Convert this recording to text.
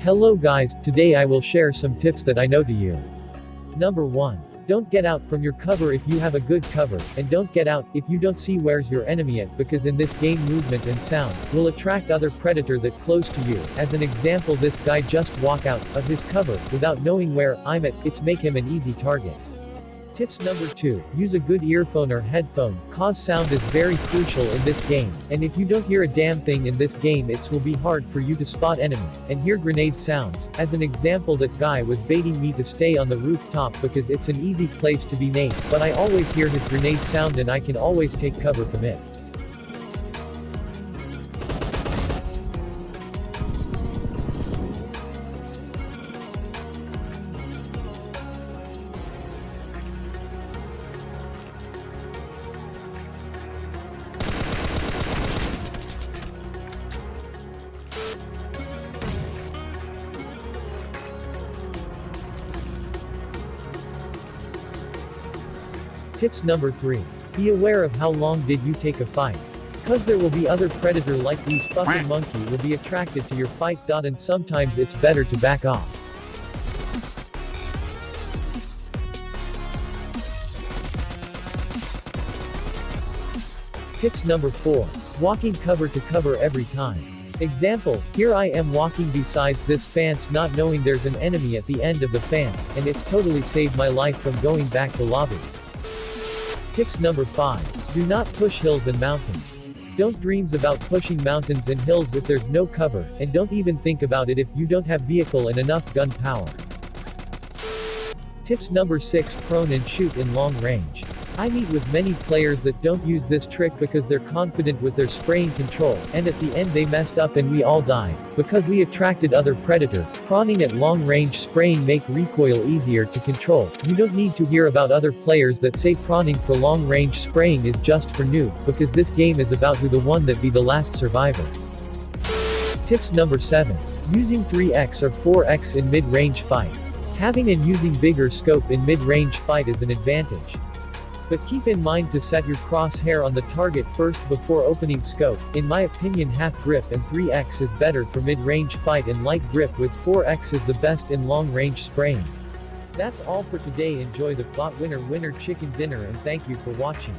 Hello guys, today I will share some tips that I know to you. Number 1. Don't get out from your cover if you have a good cover, and don't get out if you don't see where's your enemy at because in this game movement and sound will attract other predator that close to you. As an example this guy just walk out of his cover without knowing where I'm at, it's make him an easy target. Tips number 2. Use a good earphone or headphone, cause sound is very crucial in this game, and if you don't hear a damn thing in this game it will be hard for you to spot enemy, and hear grenade sounds. As an example that guy was baiting me to stay on the rooftop because it's an easy place to be named, but I always hear his grenade sound and I can always take cover from it. Tips number 3. Be aware of how long did you take a fight. Cause there will be other predator like these fucking monkey will be attracted to your fight. And sometimes it's better to back off. Tips number 4. Walking cover to cover every time. Example, here I am walking besides this fence not knowing there's an enemy at the end of the fence, and it's totally saved my life from going back to lobby. Tips number 5. Do not push hills and mountains. Don't dreams about pushing mountains and hills if there's no cover, and don't even think about it if you don't have vehicle and enough gun power. Tips number 6 Prone and shoot in long range. I meet with many players that don't use this trick because they're confident with their spraying control, and at the end they messed up and we all died, because we attracted other predator. Proning at long range spraying make recoil easier to control. You don't need to hear about other players that say proning for long range spraying is just for noob, because this game is about who the one that be the last survivor. Tips number 7. Using 3x or 4x in mid-range fight. Having and using bigger scope in mid-range fight is an advantage. But keep in mind to set your crosshair on the target first before opening scope. In my opinion half grip and 3x is better for mid-range fight and light grip with 4x is the best in long-range spraying. That's all for today enjoy the bot winner winner chicken dinner and thank you for watching.